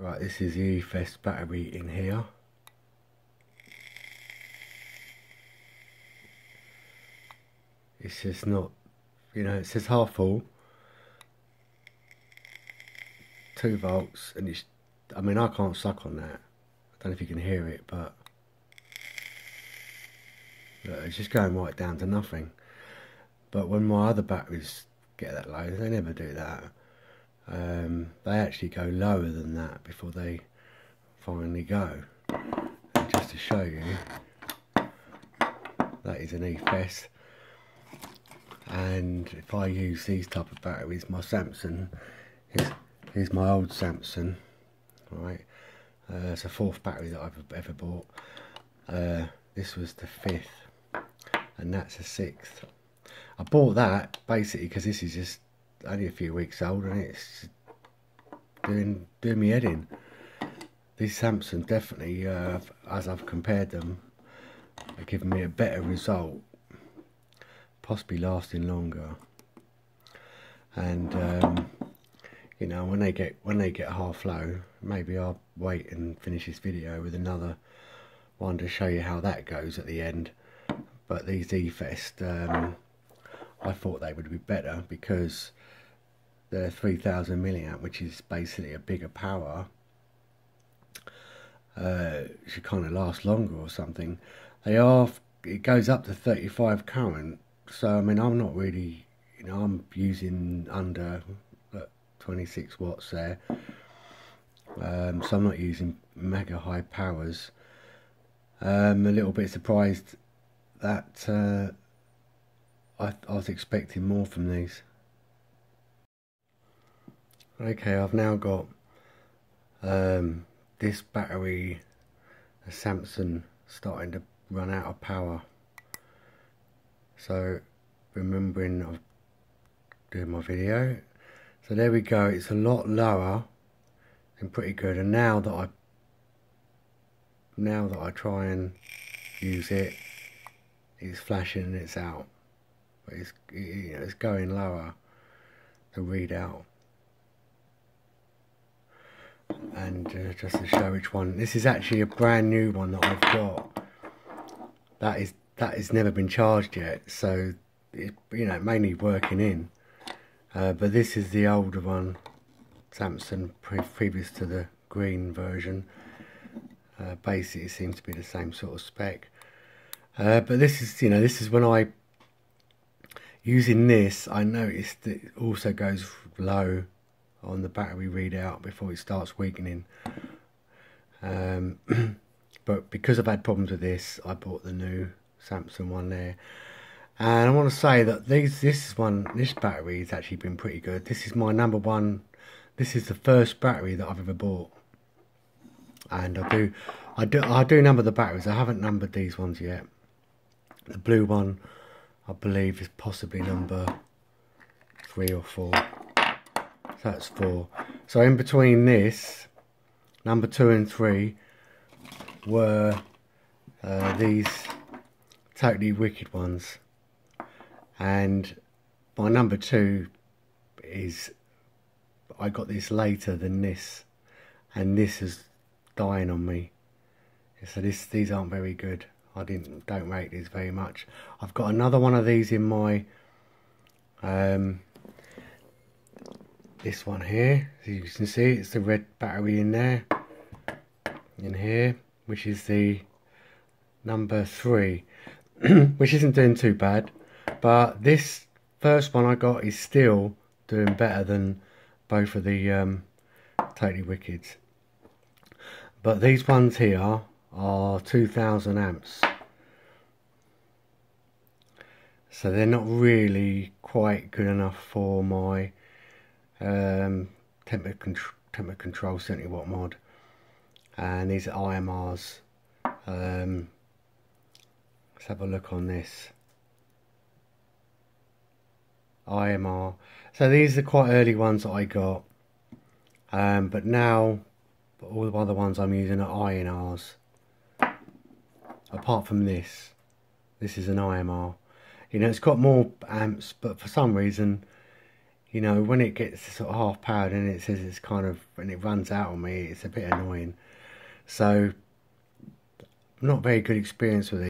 Right, this is the eFest battery in here. It's just not, you know, it says half full. 2 volts, and it's, I mean, I can't suck on that. I don't know if you can hear it, but look, it's just going right down to nothing. But when my other batteries get that low, they never do that. Um, they actually go lower than that before they finally go. And just to show you, that is an Efest. And if I use these type of batteries, my Samsung, here's, my old Samsung, right? Uh, it's a fourth battery that I've ever bought. Uh, this was the fifth, and that's a sixth. I bought that basically because this is just only a few weeks old and it's doing doing me head in. These Samsung definitely, uh, as I've compared them, are giving me a better result, possibly lasting longer. And um, you know, when they get when they get half low, maybe I'll wait and finish this video with another one to show you how that goes at the end. But these E-Fest, um, I thought they would be better because the 3000 milliamp which is basically a bigger power uh, should kind of last longer or something. They are it goes up to 35 current. So I mean I'm not really you know I'm using under uh, 26 watts there. Um, so I'm not using mega high powers. I'm a little bit surprised that uh, I, I was expecting more from these Okay, I've now got um, this battery, a Samsung, starting to run out of power. So, remembering I'm doing my video. So there we go, it's a lot lower and pretty good. And now that I, now that I try and use it, it's flashing and it's out. But it's, it's going lower to read out and uh, just to show which one. This is actually a brand new one that I've got. That is that has never been charged yet so it, you know need working in. Uh, but this is the older one. Samsung pre previous to the green version. Uh, basically seems to be the same sort of spec. Uh, but this is you know this is when I using this I noticed it also goes low on the battery readout before it starts weakening. Um, but because I've had problems with this, I bought the new Samsung one there. And I want to say that these, this one, this battery has actually been pretty good. This is my number one. This is the first battery that I've ever bought. And I do, I do, I do number the batteries. I haven't numbered these ones yet. The blue one, I believe, is possibly number three or four. That's four. So in between this, number two and three, were uh, these totally wicked ones. And my number two is, I got this later than this. And this is dying on me. So this, these aren't very good. I didn't don't rate these very much. I've got another one of these in my um, this one here as you can see it's the red battery in there. In here which is the number three which isn't doing too bad. But this first one I got is still doing better than both of the um, Totally Wickeds but these ones here are 2000 amps. So they're not really quite good enough for my um, temper, contr temper control 70 watt mod. And these are IMRs um, let's have a look on this. IMR so these are quite early ones that I got. Um, but now all the other ones I'm using are INRs apart from this this is an IMR you know it's got more amps but for some reason you know, when it gets sort of half powered and it says it's kind of, and it runs out on me, it's a bit annoying. So, not very good experience with it.